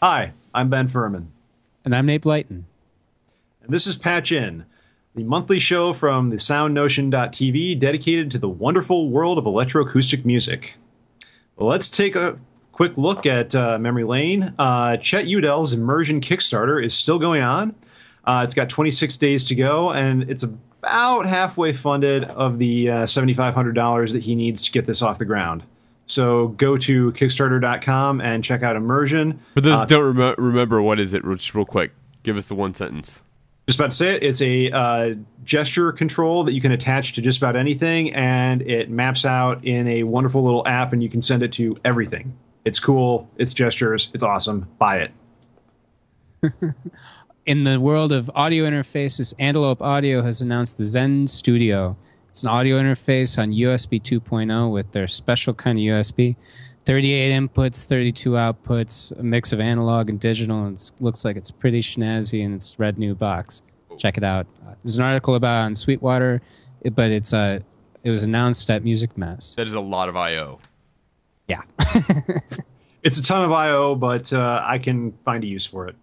Hi, I'm Ben Furman. And I'm Nate Blyton. And this is Patch In, the monthly show from the SoundNotion.tv dedicated to the wonderful world of electroacoustic music. Well, let's take a quick look at uh, Memory Lane. Uh, Chet Udell's eMersion Kickstarter is still going on. Uh, it's got 26 days to go, and it's about halfway funded of the uh, $7,500 that he needs to get this off the ground. So go to Kickstarter.com and check out eMersion. For those uh, don't rem- remember, what is it? Just real quick, give us the one sentence. Just about to say it. It's a uh, gesture control that you can attach to just about anything, and it maps out in a wonderful little app, and you can send it to everything. It's cool. It's gestures. It's awesome. Buy it. in the world of audio interfaces, Antelope Audio has announced the Zen Studio it's an audio interface on USB 2.0 with their special kind of USB. 38 inputs, 32 outputs, a mix of analog and digital, and it looks like it's pretty snazzy in its red new box. Check it out. Uh, there's an article about it on Sweetwater, but it's uh, it was announced at Musikmesse. That is a lot of I/O. Yeah, it's a ton of I/O, but uh, I can find a use for it.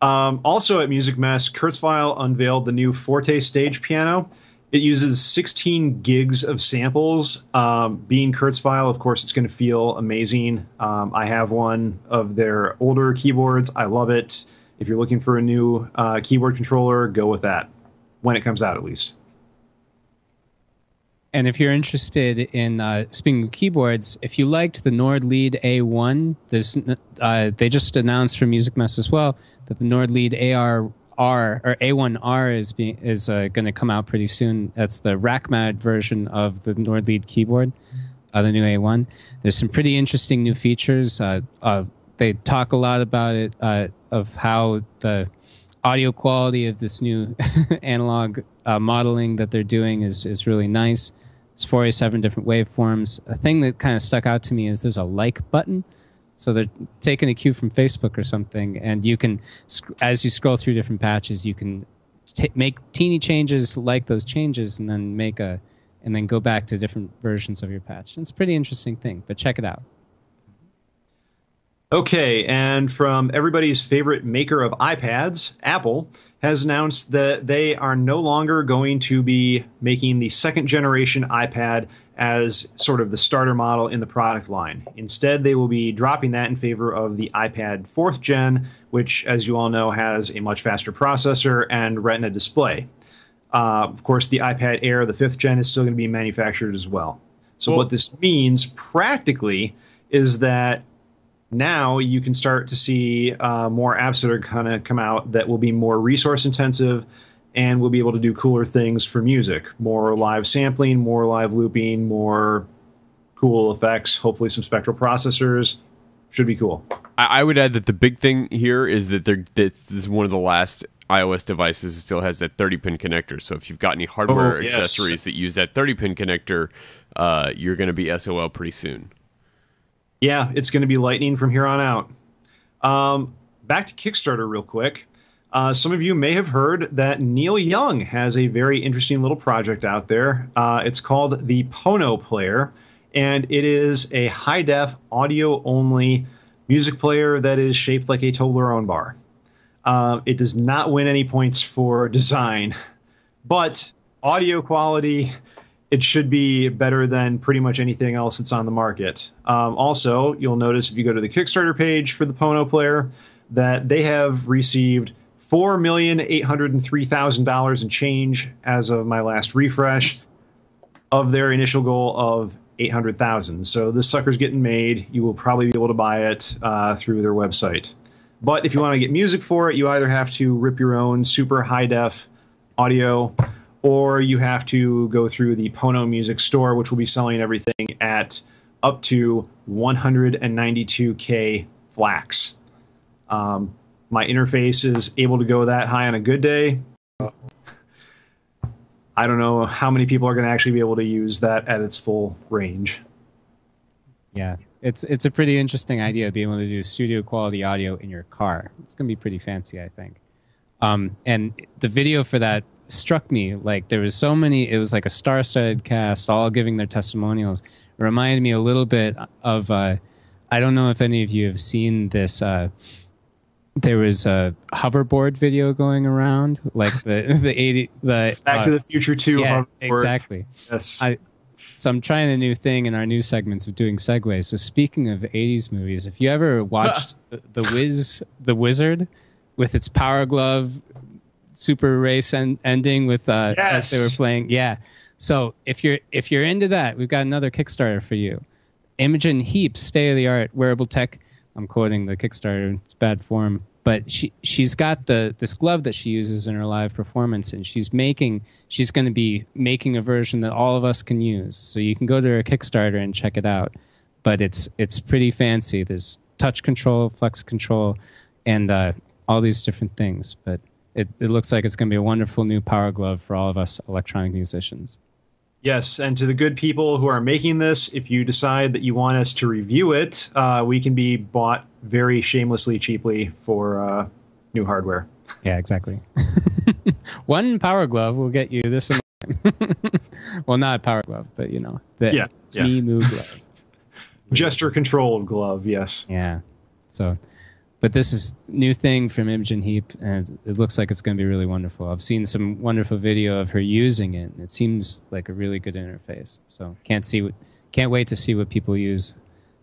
Um, also at Musikmesse, Kurzweil unveiled the new Forte stage piano. It uses 16 gigs of samples. Um, being Kurzweil, of course, it's going to feel amazing. Um, I have one of their older keyboards. I love it. If you're looking for a new uh, keyboard controller, go with that when it comes out, at least. And if you're interested in uh, speaking of keyboards, if you liked the Nord Lead A1, there's, uh, they just announced from Musikmesse as well that the Nord Lead AR R or A1R is being is uh, going to come out pretty soon. That's the rack-mounted version of the Nord Lead keyboard, uh, the new A1. There's some pretty interesting new features. Uh, uh they talk a lot about it uh, of how the audio quality of this new analog modeling that they're doing is is really nice. It's 47 different waveforms. A thing that kind of stuck out to me is there's a like button so they're taking a cue from Facebook or something, and you can, as you scroll through different patches, you can t- make teeny changes like those changes, and then make a, and then go back to different versions of your patch. It's a pretty interesting thing, but check it out. Okay, and from everybody's favorite maker of iPads, Apple has announced that they are no longer going to be making the second generation iPad as sort of the starter model in the product line. Instead, they will be dropping that in favor of the iPad 4th gen, which, as you all know, has a much faster processor and Retina display. Uh, of course, the iPad Air, the 5th gen, is still going to be manufactured as well. So, well, what this means practically is that now you can start to see uh, more apps that are going to come out that will be more resource intensive and we'll be able to do cooler things for music. More live sampling more live looping more cool effects hopefully some spectral processors. Should be cool. I, would add that the big thing here is that, that this is one of the last ios devices that still has that 30 pin connector. So if you've got any hardware oh, yes. accessories that use that 30 pin connector uh, you're going to be sol pretty soon. Yeah it's going to be lightning from here on out. Um, back to kickstarter real quick uh, some of you may have heard that Neil Young has a very interesting little project out there. Uh, it's called the Pono Player, and it is a high def audio only music player that is shaped like a Toblerone bar. Uh, it does not win any points for design, but audio quality, it should be better than pretty much anything else that's on the market. Um, also, you'll notice if you go to the Kickstarter page for the Pono Player that they have received four million eight hundred and three thousand dollars in change as of my last refresh of their initial goal of eight hundred thousand. So this sucker's getting made. You will probably be able to buy it uh, through their website. But if you want to get music for it, you either have to rip your own super high def audio, or you have to go through the Pono Music Store, which will be selling everything at up to 192k FLACs. Um, my interface is able to go that high on a good day. I don't know how many people are going to actually be able to use that at its full range. Yeah, it's it's a pretty interesting idea being able to do studio quality audio in your car. It's going to be pretty fancy, I think. Um, and the video for that struck me like there was so many. It was like a star-studded cast, all giving their testimonials. It reminded me a little bit of. Uh, I don't know if any of you have seen this. Uh, there was a hoverboard video going around, like the the eighty the Back uh, to the Future two. Yeah, exactly. Yes. I, so I'm trying a new thing in our new segments of doing segues. So speaking of '80s movies, if you ever watched the, the Wiz, the Wizard, with its Power Glove super race en- ending with uh, yes. as they were playing, yeah. So if you're if you're into that, we've got another Kickstarter for you. Imogen Heap's state of the art wearable tech. I'm quoting the Kickstarter. It's bad form, but she she's got the this glove that she uses in her live performance, and she's making she's going to be making a version that all of us can use. So you can go to her Kickstarter and check it out. But it's it's pretty fancy. There's touch control, flex control, and uh, all these different things. But it, it looks like it's going to be a wonderful new power glove for all of us electronic musicians. Yes, and to the good people who are making this, if you decide that you want us to review it, uh, we can be bought very shamelessly cheaply for uh, new hardware. Yeah, exactly. One power glove will get you this. well, not a power glove, but you know, the yeah, yeah. Move glove. Gesture controlled glove, yes. Yeah. So but this is new thing from Imogen Heap, and it looks like it's going to be really wonderful. I've seen some wonderful video of her using it, and it seems like a really good interface. So can't see, what, can't wait to see what people use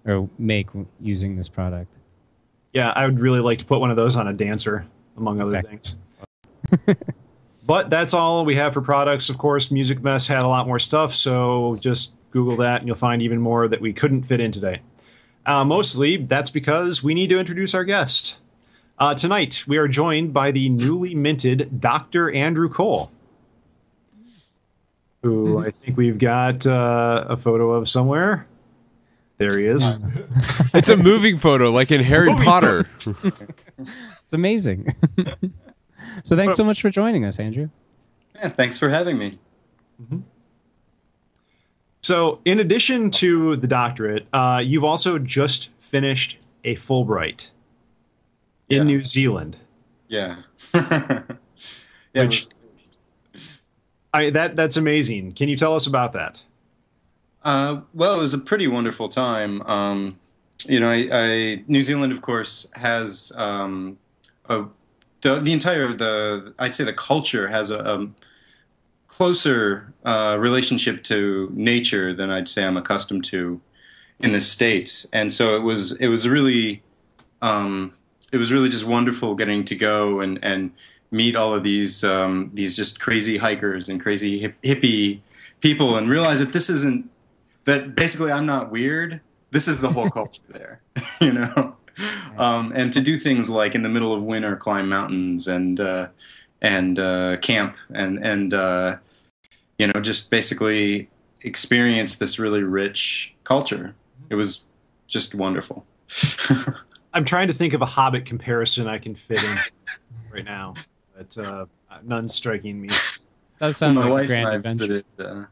or make using this product. Yeah, I would really like to put one of those on a dancer, among other exactly. things. but that's all we have for products. Of course, Musikmesse had a lot more stuff, so just Google that, and you'll find even more that we couldn't fit in today. Uh, mostly, that's because we need to introduce our guest. Uh, tonight, we are joined by the newly minted Dr. Andrew Cole, who mm-hmm. I think we've got uh, a photo of somewhere. There he is. it's a moving photo, like in Harry Potter. it's amazing. so, thanks so much for joining us, Andrew. Yeah, thanks for having me. Mm-hmm. So, in addition to the doctorate, uh, you've also just finished a Fulbright in yeah. New Zealand. Yeah. yeah. Which, I, that that's amazing. Can you tell us about that? Uh, well, it was a pretty wonderful time. Um, you know, I, I, New Zealand, of course, has um, a, the, the entire the I'd say the culture has a, a closer uh, relationship to nature than I'd say I'm accustomed to in the states, and so it was it was really um, it was really just wonderful getting to go and and meet all of these um, these just crazy hikers and crazy hip, hippie people and realize that this isn't that basically I'm not weird. This is the whole culture there, you know. Um, and to do things like in the middle of winter climb mountains and uh, and uh, camp and and uh, you know, just basically experience this really rich culture. It was just wonderful. I'm trying to think of a Hobbit comparison I can fit in right now, but uh, none striking me. That sounds well, my like wife grand and I adventure. Visited, uh,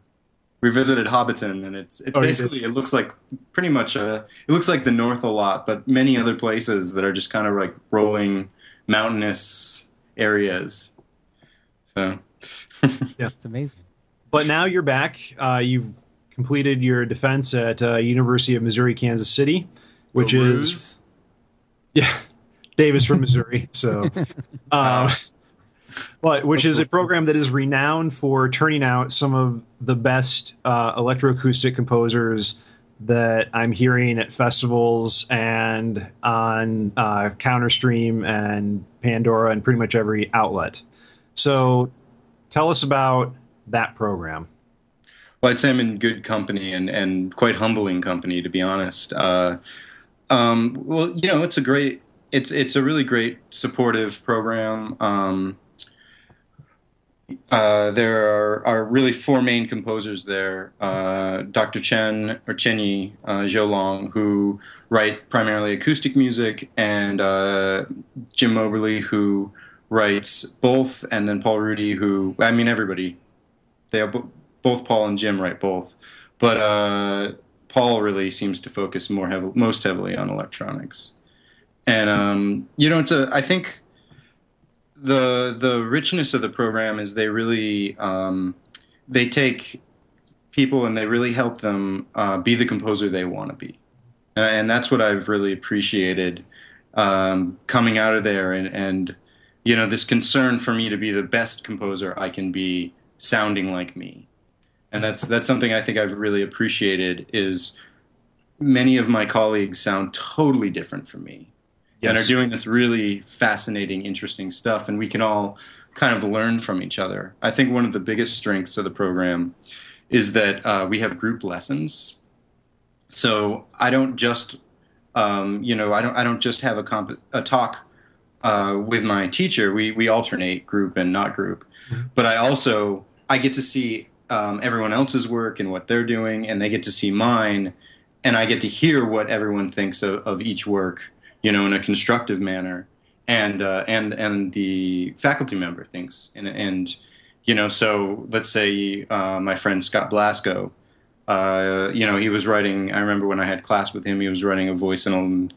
we visited Hobbiton, and it's it's oh, basically it looks like pretty much a it looks like the North a lot, but many other places that are just kind of like rolling mountainous areas. So yeah, it's amazing. But now you're back. Uh, you've completed your defense at uh, University of Missouri Kansas City, which is yeah, Davis from Missouri. So, uh, but which is a program that is renowned for turning out some of the best uh, electroacoustic composers that I'm hearing at festivals and on uh, Counterstream and Pandora and pretty much every outlet. So, tell us about that program? Well, I'd say I'm in good company and, and quite humbling company, to be honest. Uh, um, well, you know, it's a great, it's it's a really great supportive program. Um, uh, there are, are really four main composers there: uh, Dr. Chen or Chenyi uh, Zhou Long, who write primarily acoustic music, and uh, Jim Mobberley, who writes both, and then Paul Rudy, who I mean everybody they are both Paul and Jim write both, but uh, Paul really seems to focus more heavily, most heavily on electronics. And um, you know, it's a. I think the the richness of the program is they really um, they take people and they really help them uh, be the composer they want to be, and that's what I've really appreciated um, coming out of there and, and you know this concern for me to be the best composer I can be sounding like me and that's that's something I think I've really appreciated is many of my colleagues sound totally different from me yes. and are doing this really fascinating interesting stuff and we can all kind of learn from each other I think one of the biggest strengths of the program is that uh, we have group lessons so I don't just um, you know I don't I don't just have a, comp- a talk uh, with my teacher. We we alternate group and not group, mm-hmm. but I also I get to see um, everyone else's work and what they're doing, and they get to see mine, and I get to hear what everyone thinks of, of each work, you know, in a constructive manner, and uh, and and the faculty member thinks, and and you know, so let's say uh, my friend Scott Blasco. Uh, you know, he was writing. I remember when I had class with him, he was writing a voice and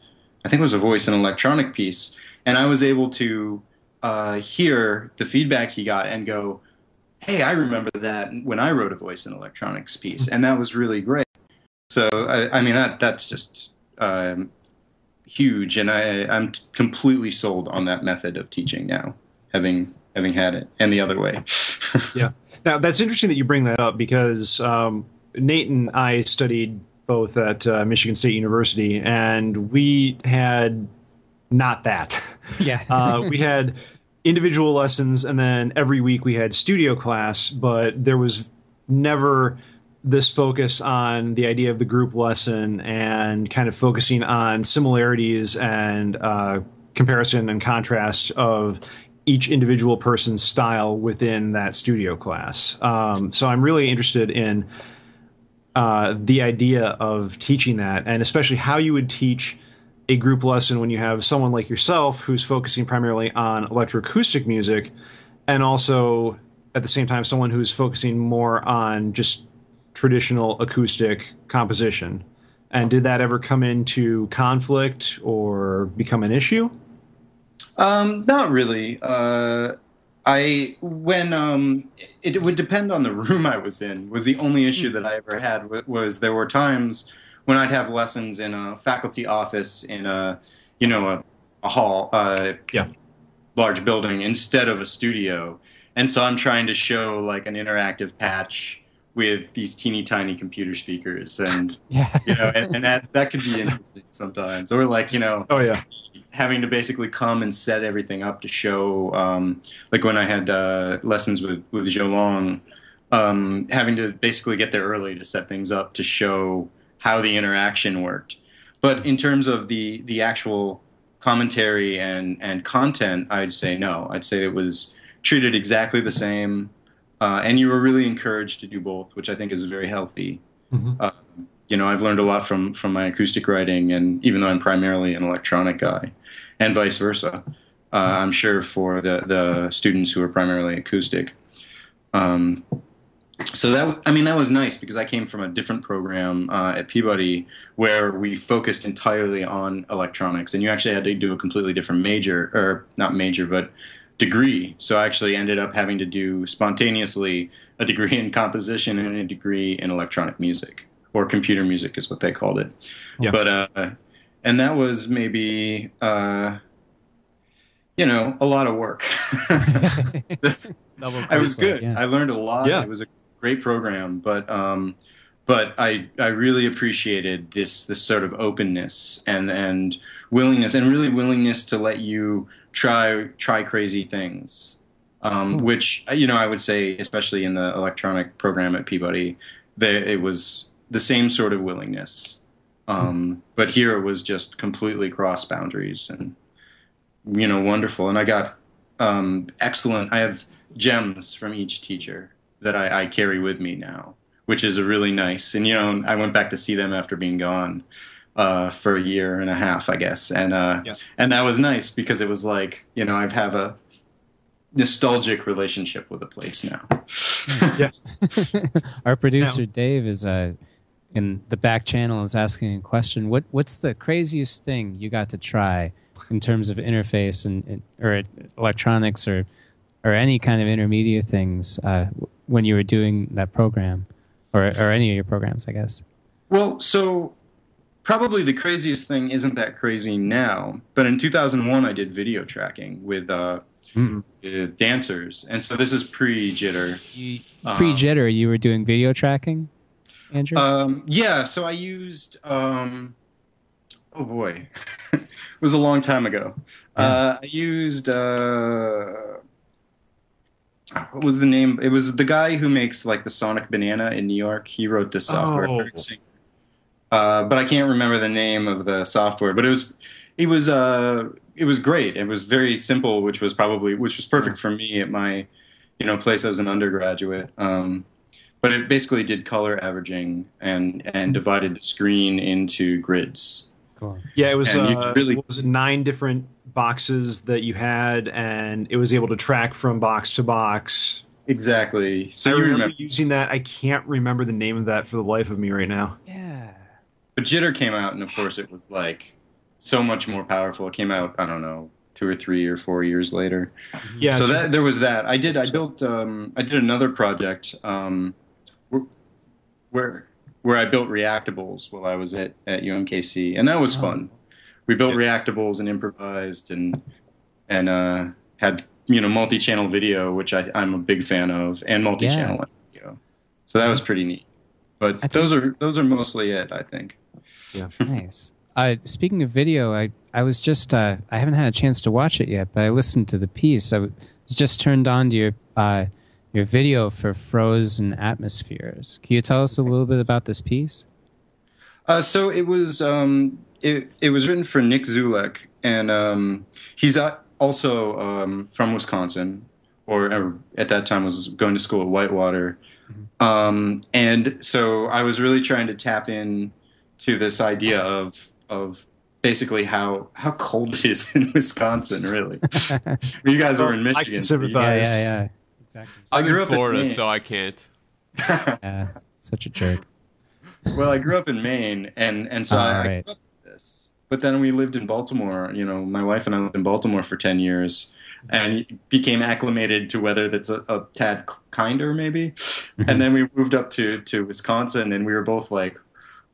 I think it was a voice and electronic piece, and I was able to uh, hear the feedback he got and go, "Hey, I remember that when I wrote a voice and electronics piece, and that was really great." So I, I mean that that's just um, huge, and I, I'm completely sold on that method of teaching now, having having had it, and the other way. yeah. Now that's interesting that you bring that up because um, Nate and I studied both at uh, Michigan State University, and we had not that. Yeah. uh, we had individual lessons, and then every week we had studio class, but there was never this focus on the idea of the group lesson and kind of focusing on similarities and uh, comparison and contrast of each individual person's style within that studio class. Um, so I'm really interested in uh, the idea of teaching that, and especially how you would teach a group lesson when you have someone like yourself who's focusing primarily on electroacoustic music and also at the same time someone who's focusing more on just traditional acoustic composition. And did that ever come into conflict or become an issue? Um, not really. Uh, i when um, it, it, would depend on the room i was in was the only issue that i ever had was there were times when I'd have lessons in a faculty office in a, you know, a, a hall, uh, yeah, large building instead of a studio. And so I'm trying to show like an interactive patch with these teeny tiny computer speakers and yeah. you know and, and, that that could be interesting sometimes or like you know oh yeah having to basically come and set everything up to show um, like when I had uh, lessons with with Zhou Long um, having to basically get there early to set things up to show how the interaction worked. But in terms of the the actual commentary and and content, I'd say no. I'd say it was treated exactly the same, uh, and you were really encouraged to do both, which I think is very healthy. Mm-hmm. Uh, you know, I've learned a lot from from my acoustic writing, and even though I'm primarily an electronic guy, and vice versa, uh, I'm sure for the the students who are primarily acoustic. Um, so that I mean that was nice because I came from a different program uh, at Peabody where we focused entirely on electronics, and you actually had to do a completely different major or not major but degree. So I actually ended up having to do spontaneously a degree in composition and a degree in electronic music or computer music is what they called it. Yeah. But uh, and that was maybe uh, you know a lot of work. I was good. Yeah. I learned a lot. Yeah. It was a great program, but um, but I I really appreciated this this sort of openness and and willingness and really willingness to let you try try crazy things. Um, which you know I would say, especially in the electronic program at Peabody, it was the same sort of willingness. Um, but here it was just completely cross boundaries and you know wonderful. And I got um, excellent. I have gems from each teacher that I, I carry with me now, which is a really nice. And you know, I went back to see them after being gone uh, for a year and a half, I guess, and uh, yeah. and that was nice because it was like you know I've have a nostalgic relationship with the place now. yeah. Our producer now, Dave is uh, in the back channel is asking a question. What what's the craziest thing you got to try in terms of interface and, and or electronics or or any kind of intermediate things uh, when you were doing that program, or or any of your programs, I guess. Well, so probably the craziest thing isn't that crazy now, but in 2001 I did video tracking with uh, uh, dancers, and so this is pre jitter. Pre jitter, you were doing video tracking, Andrew. Um, yeah, so I used. Um, oh boy, it was a long time ago. Yeah. Uh, I used. Uh, what was the name? It was the guy who makes like the Sonic Banana in New York. He wrote this software. Oh. Uh, but I can't remember the name of the software. But it was, it was, uh, it was great. It was very simple, which was probably which was perfect for me at my, you know, place as an undergraduate. Um, but it basically did color averaging and and divided the screen into grids. Cool. Yeah, it was uh, really was it nine different boxes that you had, and it was able to track from box to box. Exactly. So I remember, remember using that. I can't remember the name of that for the life of me right now. Yeah. But Jitter came out, and of course, it was like so much more powerful. It came out, I don't know, two or three or four years later. Yeah. So that there was that. I did. I built. Um, I did another project um, where where I built reactables while I was at at UMKC, and that was oh. fun. We built yeah. reactables and improvised and and uh, had you know multi-channel video, which I, I'm a big fan of, and multi-channel yeah. video. So that was pretty neat. But That's those are those are mostly it, I think. Yeah. nice. Uh, speaking of video, I I was just uh, I haven't had a chance to watch it yet, but I listened to the piece. I was just turned on to your uh, your video for Frozen Atmospheres. Can you tell us a little bit about this piece? Uh, so it was um, it it was written for Nick Zoulek, and um, he's uh, also um, from Wisconsin, or, or, at that time was going to school at Whitewater. Mm-hmm. Um, and so I was really trying to tap in to this idea of of basically how how cold it is in Wisconsin. Really, you guys were in Michigan. I can sympathize. Yeah, yeah, yeah. exactly. I grew up in Florida, so I can't. yeah, such a jerk. Well, I grew up in Maine, and and so oh, I, right. I this. But then we lived in Baltimore. You know, my wife and I lived in Baltimore for ten years, and became acclimated to weather that's a, a tad kinder, maybe. Mm-hmm. And then we moved up to to Wisconsin, and we were both like,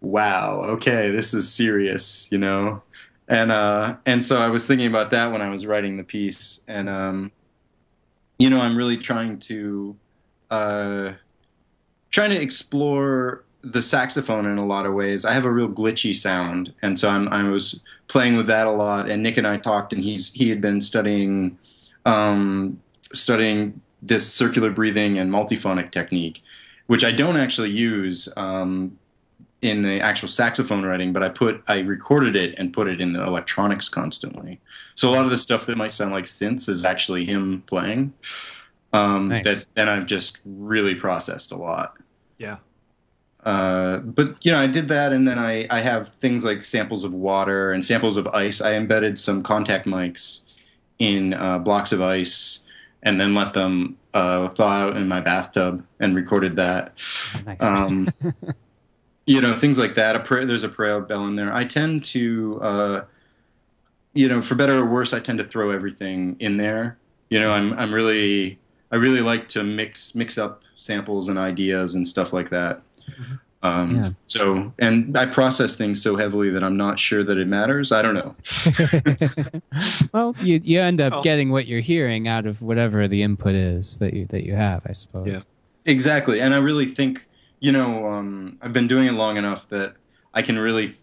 wow, okay, this is serious, you know? And, uh, and so I was thinking about that when I was writing the piece. And, um, you know, I'm really trying to, uh, trying to explore the saxophone in a lot of ways. I have a real glitchy sound, and so I'm, I was playing with that a lot. And Nick and I talked, and he's he had been studying um, studying this circular breathing and multiphonic technique, which I don't actually use. Um, in the actual saxophone writing, but I put I recorded it and put it in the electronics constantly. So a lot of the stuff that might sound like synths is actually him playing. Um, nice. That then I've just really processed a lot. Yeah. Uh, but you know, I did that, and then I I have things like samples of water and samples of ice. I embedded some contact mics in uh, blocks of ice, and then let them uh, thaw out in my bathtub and recorded that. Nice. Um, you know things like that. A pra- there's a prayer bell in there. I tend to, uh, you know, for better or worse, I tend to throw everything in there. You know, I'm I'm really I really like to mix mix up samples and ideas and stuff like that. Mm-hmm. Um, yeah. So, and I process things so heavily that I'm not sure that it matters. I don't know. well, you you end up oh. getting what you're hearing out of whatever the input is that you that you have, I suppose. Yeah. Exactly, and I really think you know, um, I've been doing it long enough that I can really,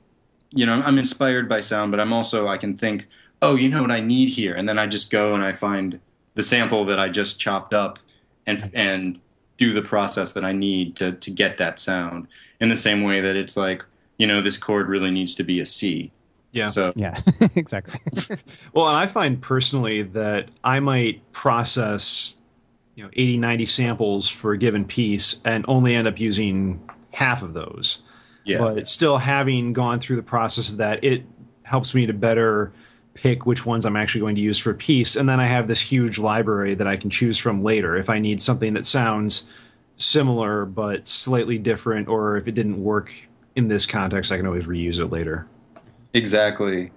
you know, I'm inspired by sound, but I'm also I can think, oh, you know what I need here, and then I just go and I find the sample that I just chopped up, and and do the process that I need to to get that sound. In the same way that it's like, you know, this chord really needs to be a C. Yeah. So yeah, exactly. well, and I find personally that I might process you know 80 90 samples for a given piece and only end up using half of those yeah. but still having gone through the process of that it helps me to better pick which ones i'm actually going to use for a piece and then i have this huge library that i can choose from later. If i need something that sounds similar but slightly different or if it didn't work in this context i can always reuse it later. Exactly.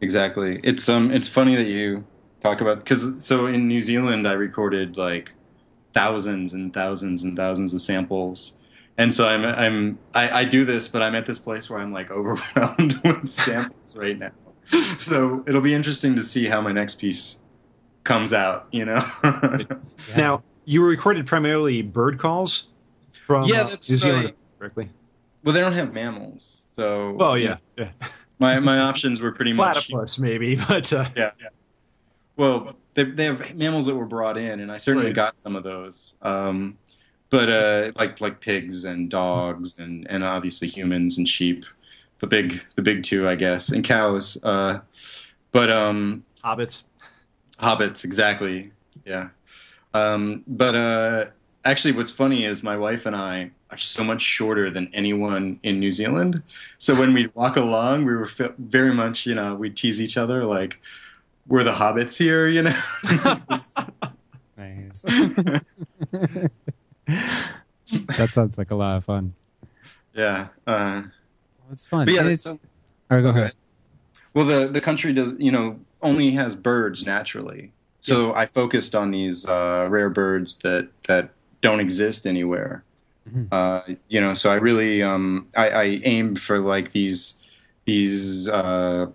Exactly. It's um it's funny that you talk about because so in new zealand i recorded like thousands and thousands and thousands of samples. And so I'm I'm I, I do this, but I'm at this place where I'm like overwhelmed with samples right now. So it'll be interesting to see how my next piece comes out. You know. yeah. Now you recorded primarily bird calls from yeah, that's New Zealand, correctly. Well, they don't have mammals, so. Well, yeah, yeah. My my options were pretty much platypus, maybe, but uh, yeah, yeah. Well, they they have mammals that were brought in, and I certainly right. got some of those. Um, but uh, like like pigs and dogs and and obviously humans and sheep, the big the big two, I guess, and cows. Uh, but um, hobbits. Hobbits, exactly. Yeah. Um, but uh, actually, what's funny is my wife and I are so much shorter than anyone in New Zealand. So when we'd walk along, we were very much, you know, we'd tease each other like, we're the hobbits here, you know? nice. that sounds like a lot of fun. Yeah. Uh, well, it's fun. Yeah, it's, so, all right, go ahead. Well, the, the country does, you know, only has birds naturally. So yeah. I focused on these uh, rare birds that, that don't exist anywhere. Mm-hmm. Uh, you know, so I really um, I, I aimed for like these these uh,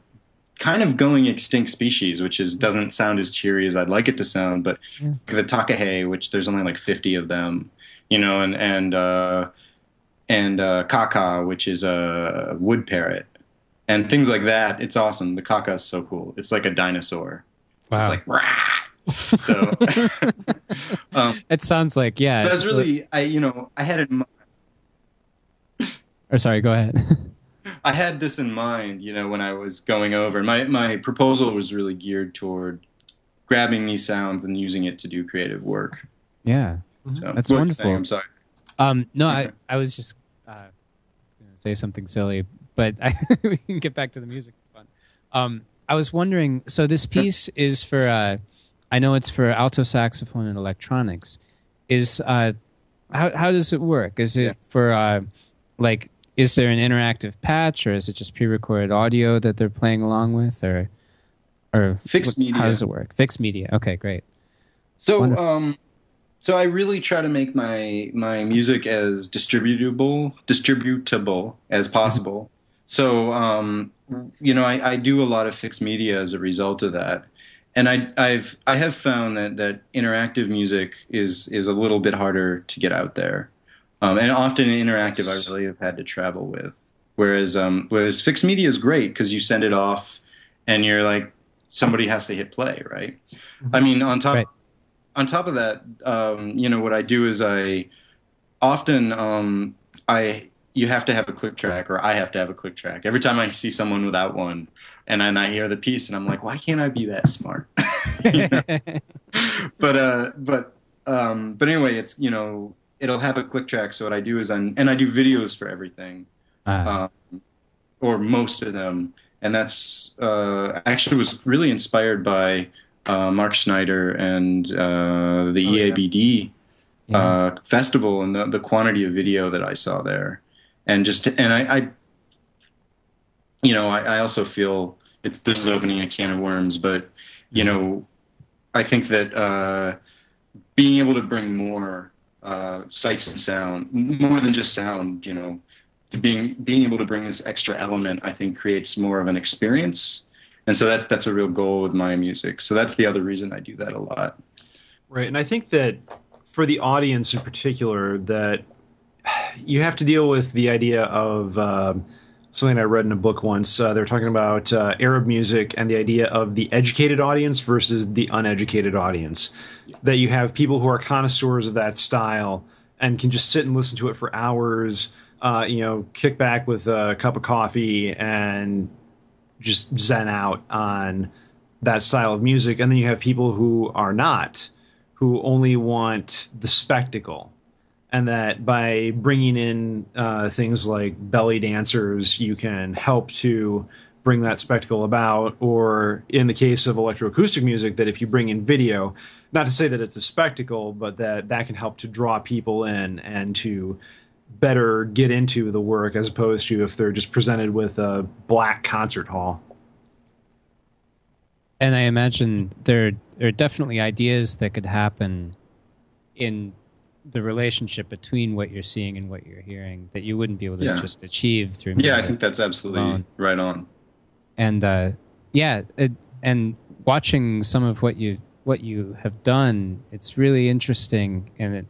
kind of going extinct species, which is doesn't sound as cheery as I'd like it to sound. But yeah. the takahe, which there's only like 50 of them, you know, and and uh, and uh, kaka, which is a wood parrot, and things like that. It's awesome. The kaka is so cool. It's like a dinosaur. It's wow. like Rah! so um, it sounds like yeah. So it's really like, I you know I had it. In mind. Or sorry, go ahead. I had this in mind, you know, when I was going over. My my proposal was really geared toward grabbing these sounds and using it to do creative work. Yeah, so, that's wonderful. I'm sorry. Um, no, I I was just uh, I was going to say something silly, but I, we can get back to the music. It's fun. Um, I was wondering. So this piece is for. Uh, I know it's for alto saxophone and electronics. Is uh, how how does it work? Is it yeah. for uh, like is there an interactive patch or is it just pre-recorded audio that they're playing along with or or fixed media? How does it work? Fixed media. Okay, great. So um so I really try to make my my music as distributable distributable as possible. So um you know I, I do a lot of fixed media as a result of that and I, I've I have found that that interactive music is is a little bit harder to get out there, um, and often interactive I really have had to travel with. Whereas um, whereas fixed media is great because you send it off, and you're like somebody has to hit play, right? I mean, on top right. On top of that, um, you know what I do is I often um, I you have to have a click track or I have to have a click track. Every time I see someone without one and then I hear the piece and I'm like, why can't I be that smart? but uh but um but anyway, it's you know, it'll have a click track. So what I do is I'm and I do videos for everything. Uh-huh. Um, or most of them. And that's uh actually was really inspired by uh, Mark Snyder and uh, the oh, EABD yeah. uh, festival and the, the quantity of video that I saw there. And just and I, I you know, I, I also feel it's this is opening a can of worms, but you know, I think that uh, being able to bring more uh, sights and sound, more than just sound, you know, to being being able to bring this extra element, I think creates more of an experience, and so that's that's a real goal with my music. So that's the other reason I do that a lot. Right, and I think that for the audience in particular, that you have to deal with the idea of uh, something I read in a book once. Uh, they're talking about uh, Arab music and the idea of the educated audience versus the uneducated audience. Yeah. That you have people who are connoisseurs of that style and can just sit and listen to it for hours. Uh, you know, kick back with a cup of coffee and just zen out on that style of music. And then you have people who are not, who only want the spectacle and that by bringing in uh, things like belly dancers, you can help to bring that spectacle about. Or in the case of electroacoustic music, that if you bring in video, not to say that it's a spectacle, but that that can help to draw people in and to better get into the work as opposed to if they're just presented with a black concert hall. And I imagine there are definitely ideas that could happen in the relationship between what you're seeing and what you're hearing that you wouldn't be able to Yeah. just achieve through. Yeah, I think that's absolutely alone. right on. and uh, yeah, it, and watching some of what you what you have done, it's really interesting, and it,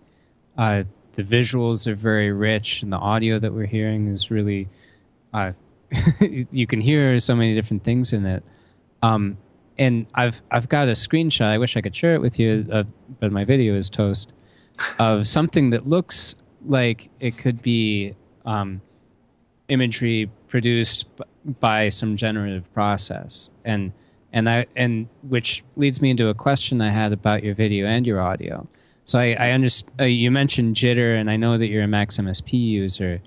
uh, the visuals are very rich, and the audio that we're hearing is really, uh, you can hear so many different things in it. Um, and I've I've got a screenshot. I wish I could share it with you, uh, but my video is toast. Of something that looks like it could be um, imagery produced by some generative process and and I and which leads me into a question I had about your video and your audio. So I, I understand uh, you mentioned jitter, and I know that you're a Max MSP user.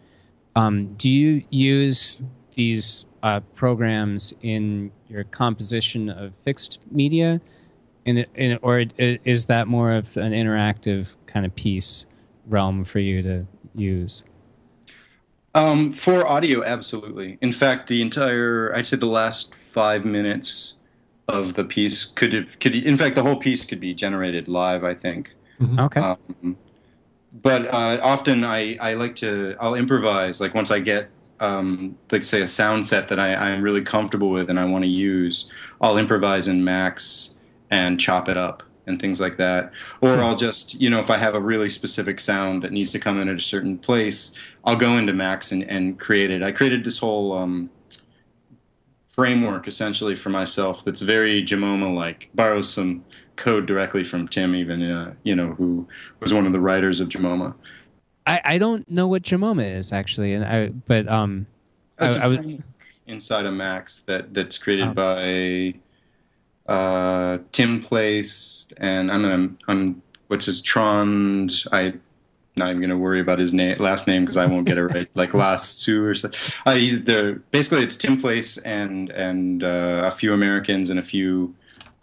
Um, do you use these uh, programs in your composition of fixed media, in, in, or is that more of an interactive kind of piece realm for you to use? Um, for audio, absolutely. In fact, the entire, I'd say the last five minutes of the piece could, could in fact, the whole piece could be generated live, I think. Okay. Um, but uh, often I, I like to, I'll improvise, like once I get, um, like say a sound set that I, I'm really comfortable with and I want to use, I'll improvise in Max and chop it up and things like that. Or I'll just, you know, if I have a really specific sound that needs to come in at a certain place, I'll go into Max and, and create it. I created this whole um, framework essentially for myself that's very Jamoma like, borrows some code directly from Tim, even, uh, you know, who was one of the writers of Jamoma. I, I don't know what Jamoma is actually, and I but um, I, a I framework inside of Max that, that's created Oh. by uh, Tim Place and I'm gonna I'm which is Trond. I not even gonna worry about his name last name because I won't get it right. like Last Sue or something. Uh, he's the basically it's Tim Place and and uh, a few Americans and a few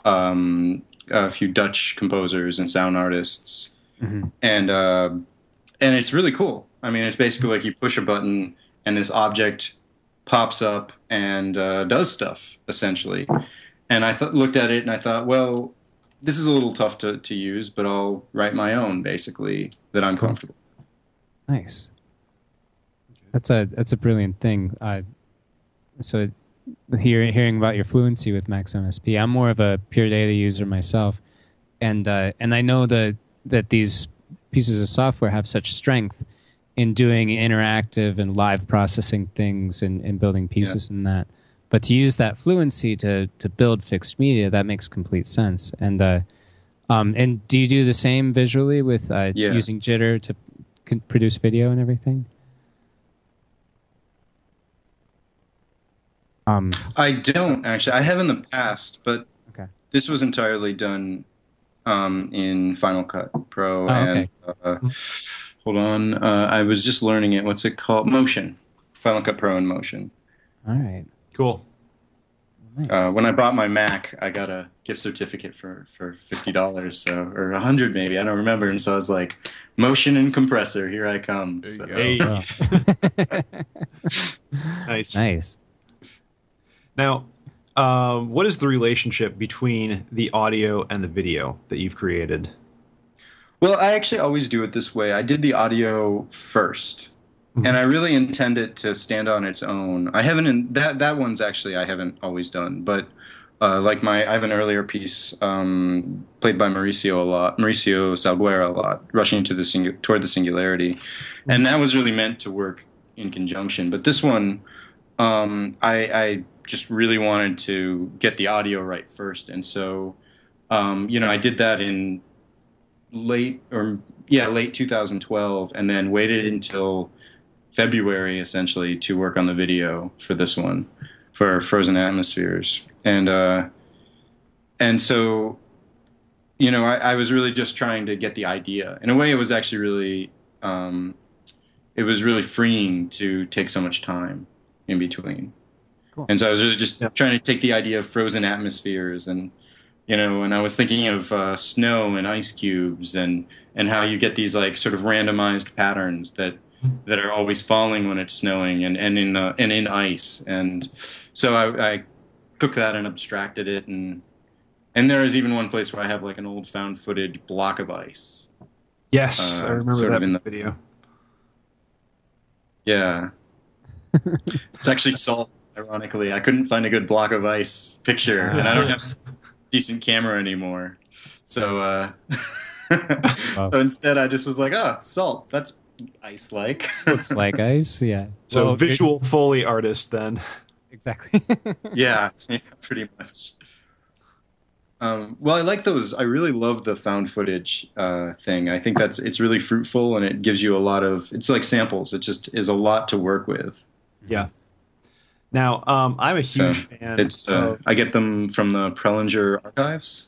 um, a few Dutch composers and sound artists Mhm. and uh, and it's really cool. I mean, it's basically like you push a button and this object pops up and uh, does stuff essentially. And I th- looked at it and I thought, well, this is a little tough to, to use, but I'll write my own basically that I'm Cool. comfortable. Nice. That's a that's a brilliant thing. Uh, so, hear, hearing about your fluency with Max MSP, I'm more of a pure data user myself, and uh, and I know that that these pieces of software have such strength in doing interactive and live processing things and, and building pieces in that. But to use that fluency to to build fixed media, that makes complete sense. And uh, um, and do you do the same visually with uh, Yeah. using jitter to produce video and everything? Um, I don't actually. I have in the past, but Okay. this was entirely done um, in Final Cut Pro. Oh, and okay. uh, hold on, uh, I was just learning it. What's it called? Motion. Final Cut Pro and Motion. all right. Cool. Nice. Uh, when I bought my Mac, I got a gift certificate for, for fifty dollars, so or a hundred maybe. I don't remember. And so I was like, "Motion and compressor, here I come." There you So- go. Hey. Nice. nice. Now, um, what is the relationship between the audio and the video that you've created? Well, I actually always do it this way. I did the audio 1st Mhm. and I really intend it to stand on its own. I haven't in, that that one's actually I haven't always done, but uh, like my I have an earlier piece um, played by Mauricio a lot, Mauricio Salguero a lot, rushing into the singu- toward the singularity, and that was really meant to work in conjunction. But this one, um, I, I just really wanted to get the audio right first, and so um, you know I did that in late or yeah late 2012 and then waited until february essentially to work on the video for this one for frozen atmospheres and uh and so you know I, I was really just trying to get the idea in a way it was actually really um it was really freeing to take so much time in between Cool. and so i was really just Yeah. trying to take the idea of frozen atmospheres and you know, and I was thinking of uh, snow and ice cubes and and how you get these like sort of randomized patterns that that are always falling when it's snowing and, and in the and in ice and so I, I took that and abstracted it and and there is even one place where I have like an old found footage block of ice Yes, uh, I remember that in the video. Yeah, it's actually salt. Ironically, I couldn't find a good block of ice picture, and I don't have a decent camera anymore. So, uh, wow. so instead, I just was like, "Oh, salt. That's ice-like. Looks like ice. Yeah. So well, visual it, foley artist then. Exactly. yeah, yeah, pretty much. Um, well, I like those. I really love the found footage uh, thing. I think that's it's really fruitful and it gives you a lot of. It's like samples. It just is a lot to work with. Yeah. Now, um, I'm a huge so fan. It's uh, of, I get them from the Prelinger archives.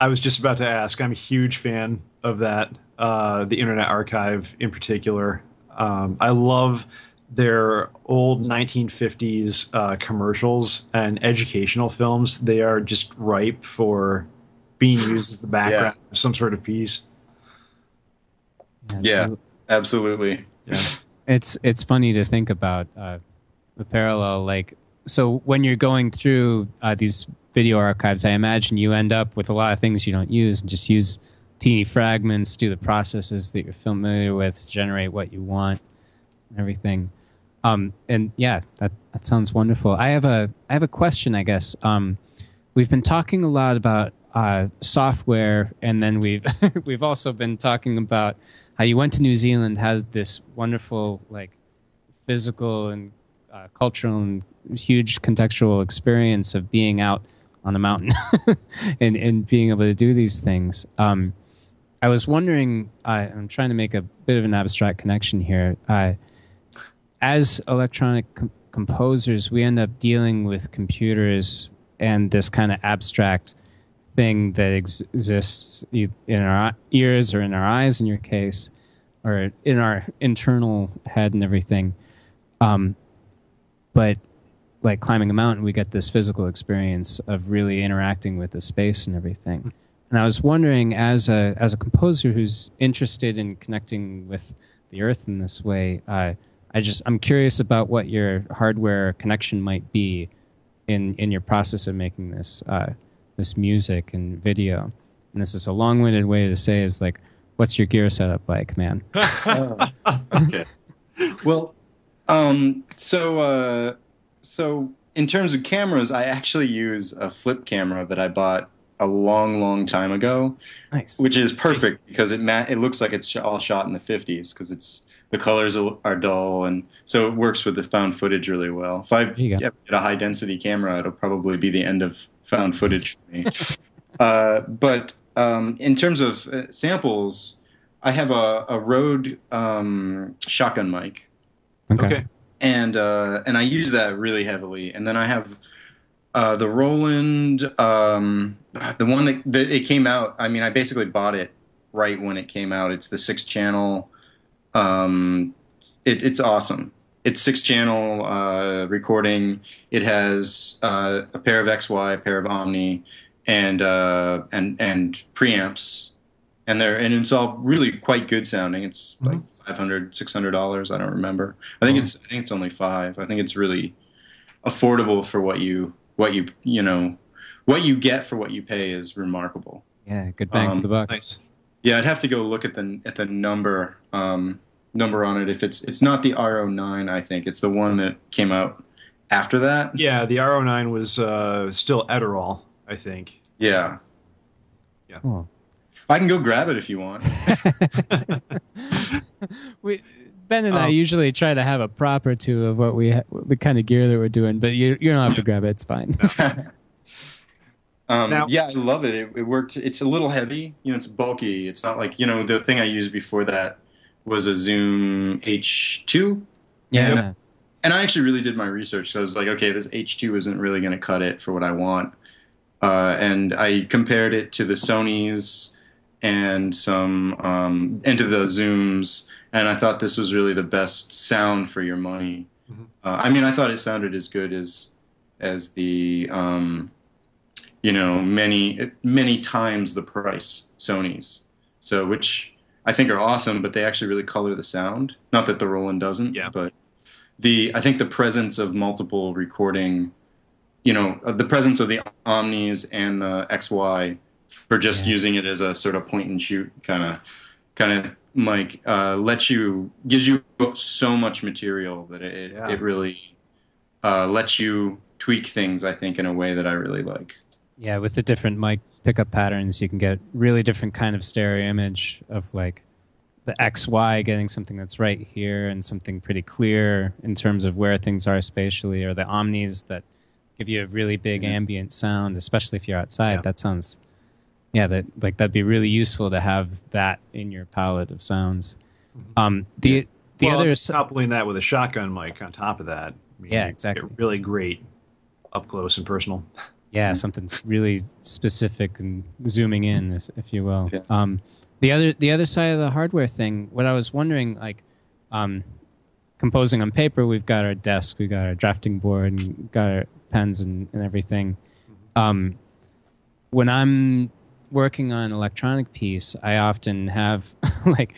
I was just about to ask. I'm a huge fan of that, uh, the Internet Archive in particular. Um, I love their old 1950s uh, commercials and educational films. They are just ripe for being used as the background yeah. of some sort of piece. Yeah, absolutely. Yeah. it's it's funny to think about uh, the parallel. Like, so when you're going through uh, these video archives, I imagine you end up with a lot of things you don't use and just use teeny fragments, do the processes that you're familiar with, generate what you want, and everything. Um, and yeah, that that sounds wonderful. I have a I have a question, I guess. Um, we've been talking a lot about uh, software, and then we've we've also been talking about how you went to New Zealand, has this wonderful like physical and uh, cultural and huge contextual experience of being out on a mountain and and being able to do these things. Um, I was wondering. Uh, I'm trying to make a bit of an abstract connection here. Uh, as electronic com- composers, we end up dealing with computers and this kind of abstract thing that ex- exists in our ears or in our eyes, in your case, or in our internal head and everything. Um, but like climbing a mountain, we get this physical experience of really interacting with the space and everything. And I was wondering, as a as a composer who's interested in connecting with the earth in this way, uh, I just I'm curious about what your hardware connection might be in in your process of making this uh, this music and video. And this is a long-winded way to say is like, what's your gear setup like, man? uh, okay. Well, um, so uh, so in terms of cameras, I actually use a flip camera that I bought a long, long time ago. Nice. Which is perfect because it ma- it looks like it's all shot in the 50s because it's the colors are dull, and so it works with the found footage really well. If I get a high density camera, it'll probably be the end of found footage for me. uh, but um, in terms of uh, samples, I have a, a Rode um, shotgun mic. Okay. okay. And uh, and I use that really heavily, and then I have uh, the Roland, um, the one that, that, it came out. I mean, I basically bought it right when it came out. It's the six channel um, it, it's awesome. It's six channel uh, recording. It has uh, a pair of XY, a pair of Omni, and uh, and and preamps, and they're and it's all really quite good sounding. It's mm-hmm. like 500 600 dollars. I don't remember. I think it's I think it's only five. I think it's really affordable for what you what you you know what you get for what you pay is remarkable. Yeah, good bang um, for the buck. Nice. Yeah, I'd have to go look at the at the number um, number on it. If it's it's not the R09, I think it's the one that came out after that. Yeah, the R09 was uh, still Edirol, I think. Yeah. Yeah. Oh. I can go grab it if you want. we, ben and um, I usually try to have a prop or two of what we ha- the kind of gear that we're doing, but you you don't have to grab it. It's fine. Um, now, yeah, I love it. it. it. worked. It's a little heavy. You know, it's bulky. It's not like you know the thing I used before that was a Zoom H2. Yeah. And I actually really did my research. So I was like, okay, this H2 isn't really going to cut it for what I want. Uh, and I compared it to the Sony's and some um, and to the Zooms, and I thought this was really the best sound for your money. Mm-hmm. Uh, I mean, I thought it sounded as good as as the um, you know many many times the price Sony's. So which I think are awesome, but they actually really color the sound. Not that the Roland doesn't, yeah. but the I think the presence of multiple recording, you know, uh, the presence of the Omnis and the XY for just yeah. using it as a sort of point and shoot kind of kind of mic uh, lets you gives you so much material that it yeah. it really uh, lets you tweak things. I think in a way that I really like. Yeah, with the different mic pickup patterns, you can get really different kind of stereo image of like the XY getting something that's right here and something pretty clear in terms of where things are spatially, or the omnis that give you a really big mm-hmm. ambient sound, especially if you're outside. Yeah. That sounds yeah, that like that'd be really useful to have that in your palette of sounds. Mm-hmm. Um, the yeah. the well, other coupling that with a shotgun mic on top of that, I mean, yeah, exactly, really great up close and personal. Yeah, something's really specific and zooming in, if you will. Yeah. Um, the other the other side of the hardware thing, what I was wondering, like, um, composing on paper, we've got our desk, we've got our drafting board, and got our pens and, and everything. Mm-hmm. Um, when I'm working on an electronic piece, I often have like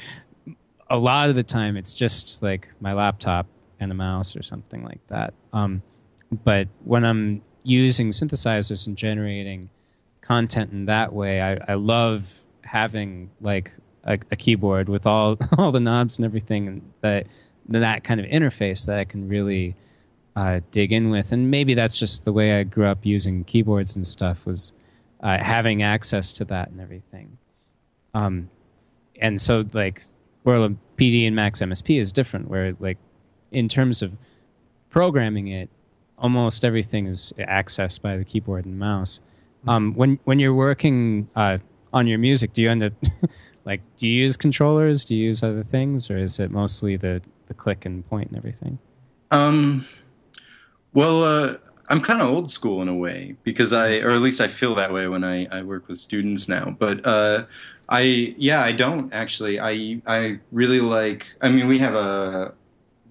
a lot of the time it's just like my laptop and a mouse or something like that. Um, but when I'm using synthesizers and generating content in that way, I, I love having like a, a, keyboard with all all the knobs and everything, and that that kind of interface that I can really uh, dig in with. And maybe that's just the way I grew up using keyboards and stuff was uh, having access to that and everything. Um, and so like where PD and Max MSP is different, where like in terms of programming it, almost everything is accessed by the keyboard and mouse. Um, when when you're working uh, on your music, do you end up like do you use controllers? Do you use other things, or is it mostly the the click and point and everything? Um, well, uh, I'm kind of old school in a way because I, or at least I feel that way when I, I work with students now. But uh, I, yeah, I don't actually. I, I really like. I mean, we have a,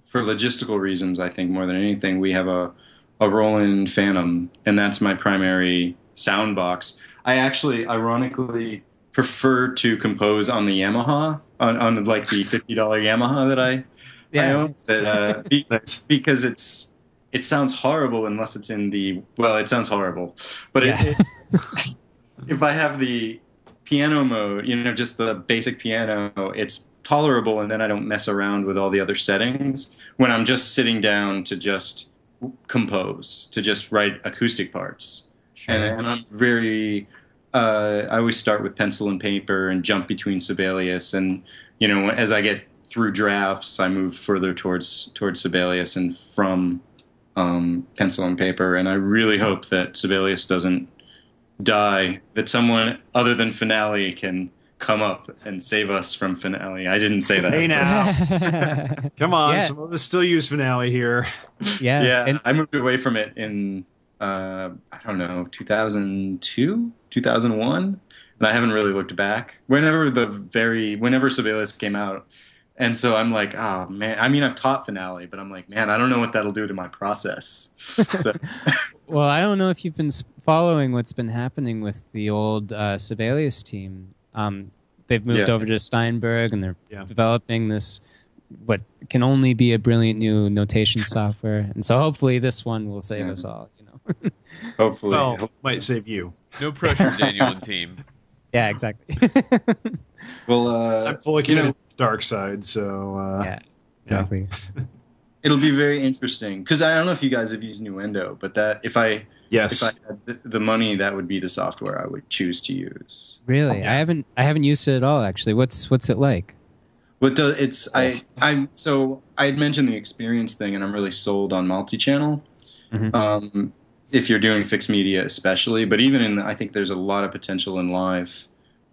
for logistical reasons, I think more than anything, we have a, a Roland Fantom, and that's my primary sound box. I actually, ironically, prefer to compose on the Yamaha, on, on like the fifty dollar Yamaha that I, yeah, I own, that, uh, be, because it's it sounds horrible unless it's in the well it sounds horrible but yeah. it, it, if i have the piano mode you know just the basic piano it's tolerable and then i don't mess around with all the other settings when i'm just sitting down to just compose to just write acoustic parts sure. and, and, i'm very uh, i always start with pencil and paper and jump between sibelius and you know as i get through drafts i move further towards towards sibelius and from um, pencil and paper. And I really hope that Sibelius doesn't die, that someone other than Finale can come up and save us from Finale. I didn't say that. Hey now. come on, yeah. some of us still use Finale here. Yeah. Yeah. And- I moved away from it in, uh, I don't know, 2002, 2001. And I haven't really looked back. Whenever the very, whenever Sibelius came out, and so I'm like, oh man. I mean, I've taught finale, but I'm like, man, I don't know what that'll do to my process. So. well, I don't know if you've been following what's been happening with the old uh, Sibelius team. Um, they've moved yeah. over to Steinberg, and they're yeah. developing this what can only be a brilliant new notation software. And so, hopefully, this one will save us all. You know. hopefully, well, might save you. No pressure, Daniel and team. Yeah, exactly. well, uh, I'm fully committed dark side. So uh, yeah, exactly. Yeah. It'll be very interesting because I don't know if you guys have used Nuendo, but that if I yes if I had the money, that would be the software I would choose to use. Really, I haven't I haven't used it at all. Actually, what's what's it like? What does it's I I so I had mentioned the experience thing, and I'm really sold on multi-channel. Mm-hmm. Um, if you're doing fixed media, especially, but even in I think there's a lot of potential in live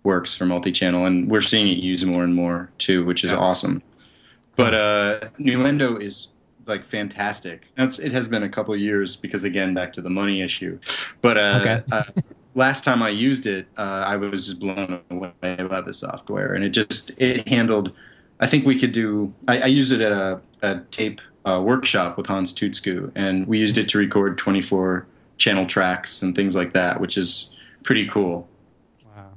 works for multi-channel, and we're seeing it used more and more too, which is yeah. awesome. But uh, Nuendo is like fantastic. It has been a couple years because again, back to the money issue. But uh, okay. uh, last time I used it, uh, I was just blown away by the software, and it just it handled. I think we could do. I, I used it at a, a tape uh, workshop with Hans Tutschku, and we used it to record 24 channel tracks and things like that, which is pretty cool. Wow.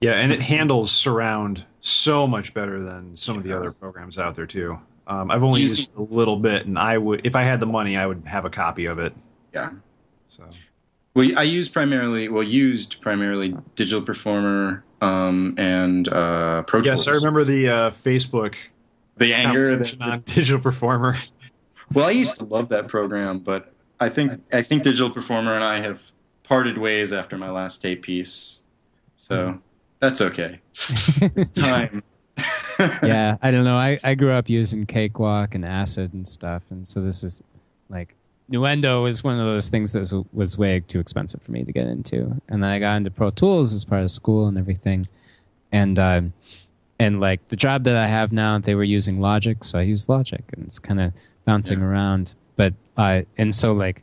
Yeah, and it handles surround so much better than some of the other programs out there too. Um, I've only used a little bit, and I would, if I had the money, I would have a copy of it. Yeah. So. well, I use primarily, well, used primarily Digital Performer um, and uh, Pro Tools. Yes, I remember the uh, Facebook the anger that, on Digital Performer. Well, I used to love that program, but I think I think Digital Performer and I have parted ways after my last tape piece, so hmm. that's okay. it's time. Yeah, I don't know. I, I grew up using Cakewalk and Acid and stuff, and so this is like Nuendo was one of those things that was, was way too expensive for me to get into. And then I got into Pro Tools as part of school and everything. And uh, and like the job that I have now, they were using Logic, so I use Logic, and it's kind of bouncing yeah. around. But uh, and so like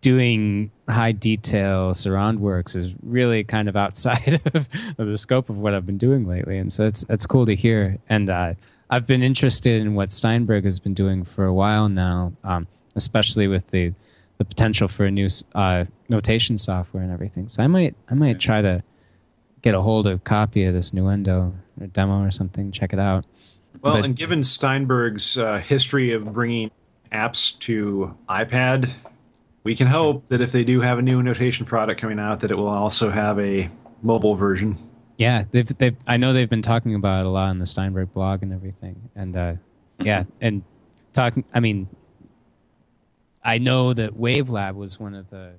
doing high detail surround works is really kind of outside of, of, the scope of what I've been doing lately, and so it's it's cool to hear. And uh, I've been interested in what Steinberg has been doing for a while now. Um, especially with the the potential for a new uh, notation software and everything. So I might I might try to get a hold of a copy of this Nuendo or demo or something. Check it out. Well, but, and given Steinberg's uh, history of bringing apps to iPad, we can hope that if they do have a new notation product coming out, that it will also have a mobile version. Yeah, they've, they've I know they've been talking about it a lot on the Steinberg blog and everything, and uh, yeah, and talking. I mean, I know that Wavelab was one of the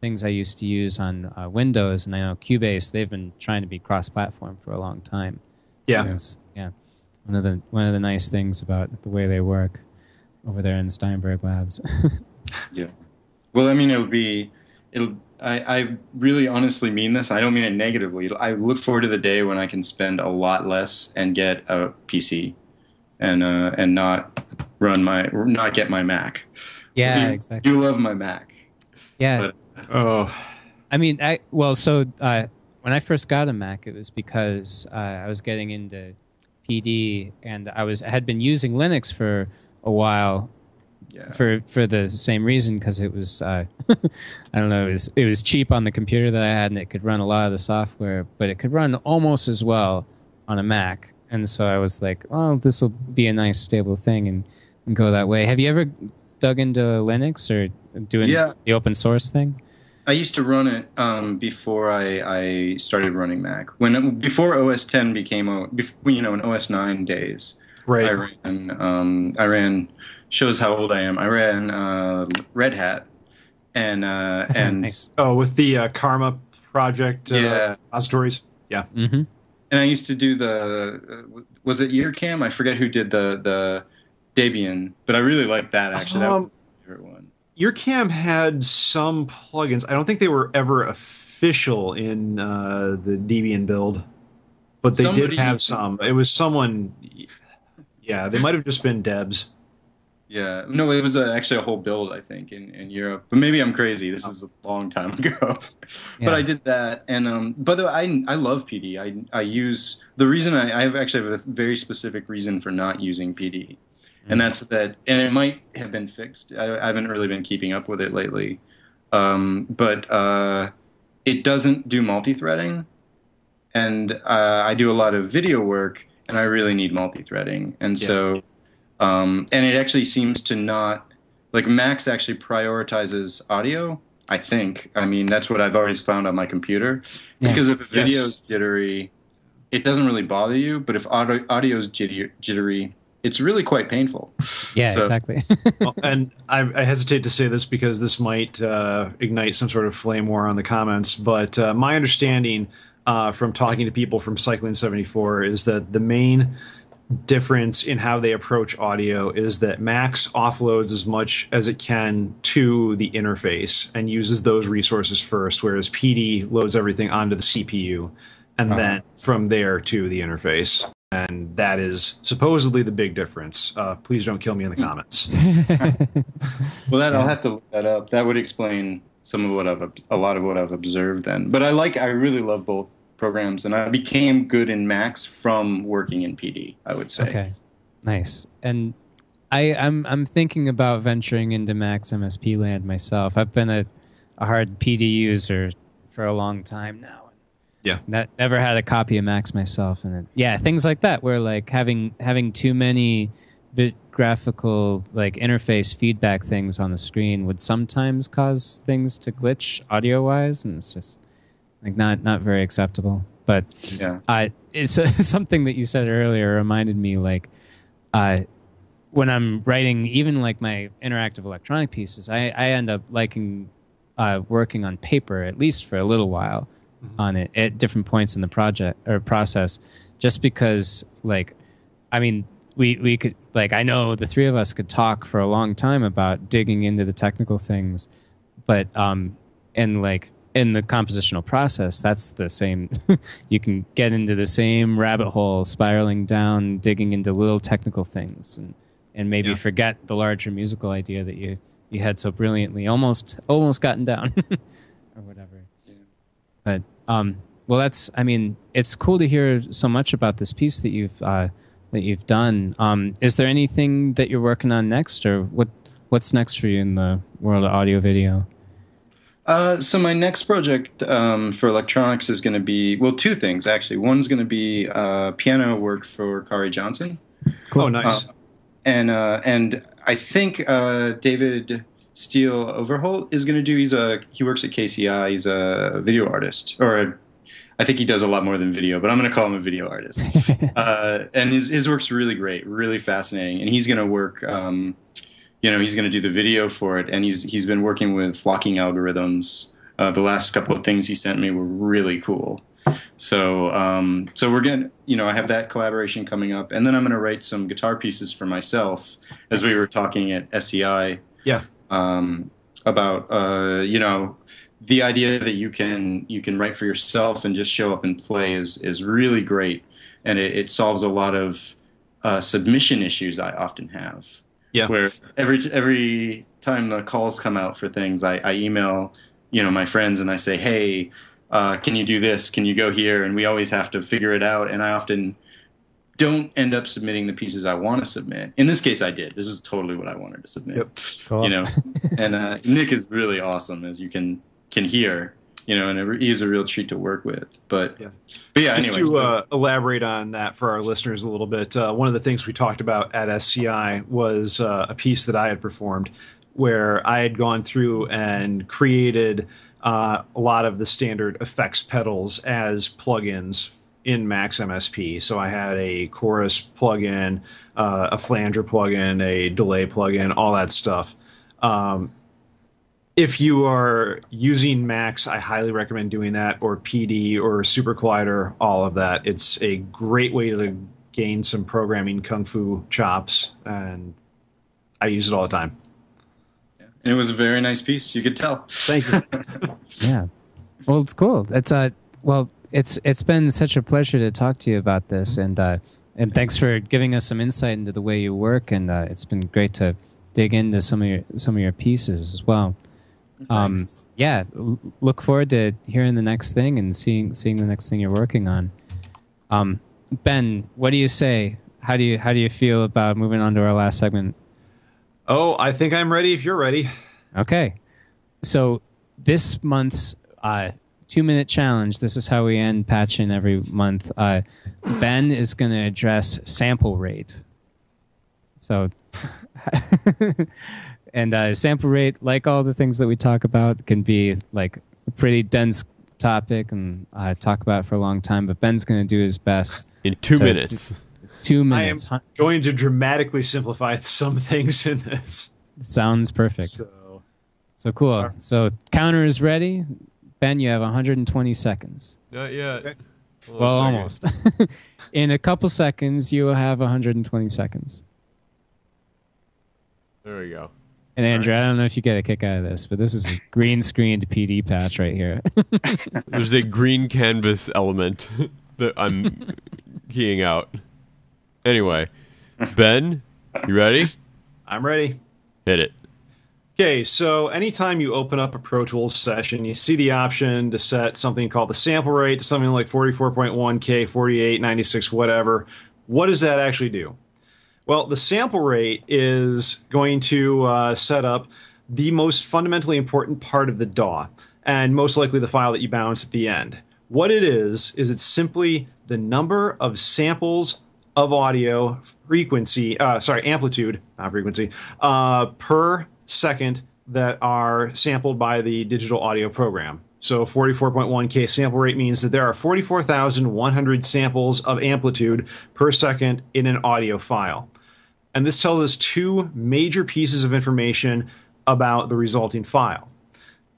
things I used to use on uh, Windows, and I know Cubase. They've been trying to be cross-platform for a long time. Yeah, yeah. One of the one of the nice things about the way they work over there in Steinberg Labs. yeah. Well, I mean, it'll be it'll. I, I really honestly mean this. I don't mean it negatively. I look forward to the day when I can spend a lot less and get a PC, and uh, and not run my not get my Mac. Yeah, do, exactly. Do love my Mac. Yeah. But, oh. I mean, I well, so uh, when I first got a Mac, it was because uh, I was getting into PD, and I was I had been using Linux for a while. Yeah. For for the same reason, because it was uh, I don't know it was it was cheap on the computer that I had, and it could run a lot of the software, but it could run almost as well on a Mac. And so I was like, oh, this will be a nice stable thing, and, and go that way. Have you ever dug into Linux or doing yeah. the open source thing? I used to run it um, before I, I, started running Mac. When before OS 10 became before, you know in OS 9 days. Right. I ran um, I ran shows how old I am. I ran uh, Red Hat and uh, and nice. oh with the uh, CCRMA project. Uh, yeah. stories. Yeah. Mm-hmm. And I used to do the was it Earcam? I forget who did the the Debian, but I really liked that actually. Um, that was um, my favorite one. Earcam had some plugins. I don't think they were ever official in uh, the Debian build, but they Somebody did have some. It was someone. Yeah, they might have just been Debs. Yeah, no, it was a, actually a whole build, I think, in, in Europe. But maybe I'm crazy. This is a long time ago. yeah. But I did that, and um, by the way, I I love PD. I I use the reason I, I have actually have a very specific reason for not using PD and that's that. And it might have been fixed. I, I haven't really been keeping up with it lately, um, but uh, it doesn't do multi-threading, and uh, I do a lot of video work, and I really need multi-threading, and yeah. so, um, and it actually seems to not like Max actually prioritizes audio. I think. I mean, that's what I've always found on my computer. Yeah. Because if a video's yes. jittery, it doesn't really bother you. But if audio audio's jittery, it's really quite painful. Yeah, so. exactly. well, and I, I, hesitate to say this because this might uh, ignite some sort of flame war on the comments, but uh, my understanding uh, from talking to people from Cycling 74 is that the main difference in how they approach audio is that Max offloads as much as it can to the interface and uses those resources first, whereas PD loads everything onto the CPU and uh-huh. then from there to the interface and that is supposedly the big difference. Uh, please don't kill me in the comments. well, that yeah. I'll have to look that up. That would explain some of what I've a lot of what I've observed then. But I like I really love both programs, and I became good in Max from working in PD. I would say. Okay, nice. And I, I'm I'm thinking about venturing into Max MSP land myself. I've been a, a hard PD user for a long time now yeah. That, never had a copy of Max myself, and it, yeah, things like that where like having having too many vi- graphical like interface feedback things on the screen would sometimes cause things to glitch audio wise, and it's just like not not very acceptable. But yeah, uh, it's something that you said earlier reminded me like uh, when I'm writing even like my interactive electronic pieces, I, I end up liking uh, working on paper at least for a little while mm-hmm. on it at different points in the project or process, just because like I mean we we could like I know the three of us could talk for a long time about digging into the technical things, but um and like in the compositional process, that's the same. you can get into the same rabbit hole, spiraling down, digging into little technical things, and and maybe yeah. forget the larger musical idea that you you had so brilliantly almost almost gotten down, or whatever. Yeah. But um, well, that's I mean, it's cool to hear so much about this piece that you've uh, that you've done. Um, is there anything that you're working on next, or what what's next for you in the world of audio video? Uh, so my next project um, for electronics is going to be well, two things actually. One's going to be uh, piano work for Khari Johnson. Cool, oh, nice. Uh, and uh, and I think uh, David Steele Overholt is going to do. He's a he works at KCI. He's a video artist, or a, I think he does a lot more than video, but I'm going to call him a video artist. and his his work's really great, really fascinating, and he's going to work. Um, you know he's going to do the video for it and he's he's been working with flocking algorithms. Uh, the last couple of things he sent me were really cool. So um, so we're going to you know i have that collaboration coming up and then i'm going to write some guitar pieces for myself as we were talking at SCI yeah. Um, about uh, you know the idea that you can you can write for yourself and just show up and play is is really great and it, it solves a lot of uh, submission issues i often have yeah. Where every every time the calls come out for things, I, I email you know my friends and I say, hey, uh, can you do this? Can you go here? And we always have to figure it out. And I often don't end up submitting the pieces I want to submit. In this case, I did. This was totally what I wanted to submit. Yep. Cool. You know, and uh, Nick is really awesome, as you can can hear you know, and he's a real treat to work with. But yeah, but yeah. Just anyways, to uh, elaborate on that for our listeners a little bit, uh, one of the things we talked about at SCI was uh, a piece that I had performed where I had gone through and created uh, a lot of the standard effects pedals as plugins in Max MSP. So I had a chorus plugin, uh, a flanger plugin, a delay plugin, all that stuff. Um, if you are using Max, I highly recommend doing that, or PD or Super Collider, all of that. It's a great way to gain some programming kung fu chops, and I use it all the time. And it was a very nice piece. You could tell. Thank you. yeah. Well, it's cool. It's uh, well, it's it's been such a pleasure to talk to you about this, and uh, and thanks for giving us some insight into the way you work, and uh, it's been great to dig into some of your some of your pieces as well. Um, yeah, look forward to hearing the next thing and seeing seeing the next thing you're working on. Um, ben, what do you say? How do you how do you feel about moving on to our last segment? Oh, I think I'm ready. If you're ready, okay. So this month's uh, two minute challenge. This is how we end patching every month. Uh, ben is going to address sample rate. So. and uh, sample rate, like all the things that we talk about, can be like a pretty dense topic and uh, talk about for a long time. But Ben's going to do his best in two minutes. two minutes. I am going to dramatically simplify some things in this. Sounds perfect. So, so cool. So counter is ready. Ben, you have 120 seconds. Not yet. Okay. Well, almost. in a couple seconds, you will have 120 seconds. There we go. And Andrew, right. I don't know if you get a kick out of this, but this is a green screened PD patch right here. There's a green canvas element that I'm keying out. Anyway, Ben, you ready? I'm ready. Hit it. Okay, so anytime you open up a Pro Tools session, you see the option to set something called the sample rate to something like 44.1K, 48, 96, whatever. What does that actually do? Well, the sample rate is going to uh, set up the most fundamentally important part of the DAW, and most likely the file that you bounce at the end. What it is, is it's simply the number of samples of audio frequency, uh, sorry, amplitude, not frequency, uh, per second that are sampled by the digital audio program. So 44.1K sample rate means that there are 44,100 samples of amplitude per second in an audio file. And this tells us two major pieces of information about the resulting file.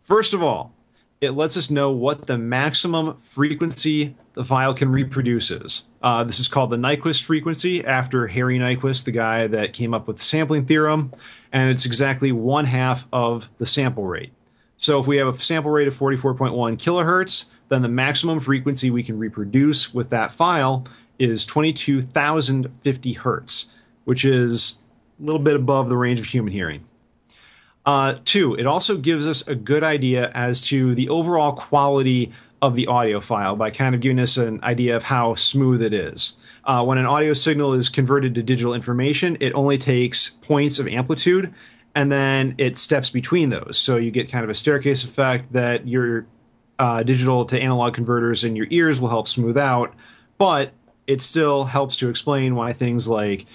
First of all, it lets us know what the maximum frequency the file can reproduce is. Uh, this is called the Nyquist frequency after Harry Nyquist, the guy that came up with the sampling theorem, and it's exactly one half of the sample rate. So if we have a sample rate of 44.1 kilohertz, then the maximum frequency we can reproduce with that file is 22,050 hertz, which is a little bit above the range of human hearing. Uh, two, it also gives us a good idea as to the overall quality of the audio file by kind of giving us an idea of how smooth it is. Uh, when an audio signal is converted to digital information, it only takes points of amplitude and then it steps between those. So you get kind of a staircase effect that your uh, digital to analog converters in your ears will help smooth out, but it still helps to explain why things like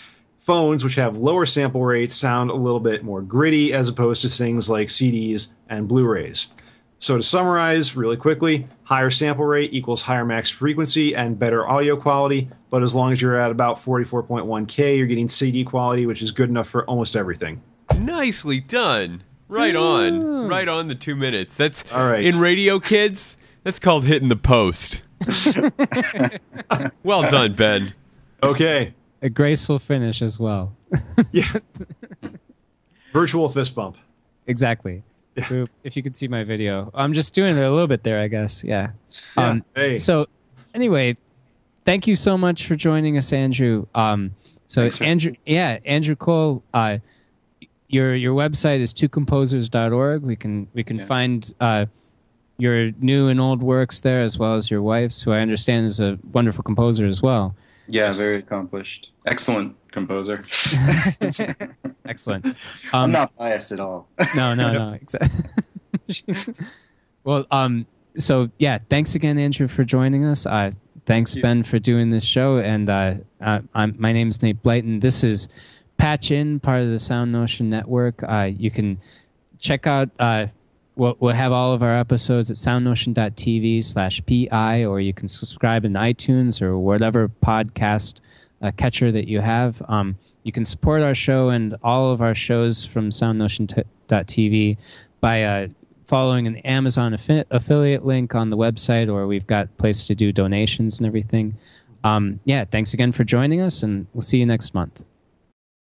phones, which have lower sample rates, sound a little bit more gritty as opposed to things like CDs and Blu rays. So, to summarize really quickly, higher sample rate equals higher max frequency and better audio quality. But as long as you're at about 44.1K, you're getting CD quality, which is good enough for almost everything. Nicely done. Right on. Right on the two minutes. That's all right. In radio, kids, that's called hitting the post. well done, Ben. Okay. A graceful finish as well. yeah. Virtual fist bump. Exactly. Yeah. If you could see my video, I'm just doing it a little bit there, I guess. Yeah. yeah. Um, hey. So, anyway, thank you so much for joining us, Andrew. Um, so, Andrew, yeah, Andrew Cole. Uh, your your website is twocomposers.org. We can we can yeah. find uh, your new and old works there, as well as your wife's, who I understand is a wonderful composer as well. Yeah, very accomplished, excellent composer. excellent. Um, I'm not biased at all. no, no, no. Exactly. well, um, so yeah, thanks again, Andrew, for joining us. Uh, thanks, Ben, for doing this show. And uh, uh, I'm, my name is Nate Blyton. This is patch in part of the Sound Notion network. Uh, you can check out. We'll, we'll have all of our episodes at soundnotion.tv slash pi, or you can subscribe in iTunes or whatever podcast uh, catcher that you have. Um, you can support our show and all of our shows from soundnotion.tv by uh, following an Amazon affi- affiliate link on the website, or we've got place to do donations and everything. Um, yeah, thanks again for joining us, and we'll see you next month.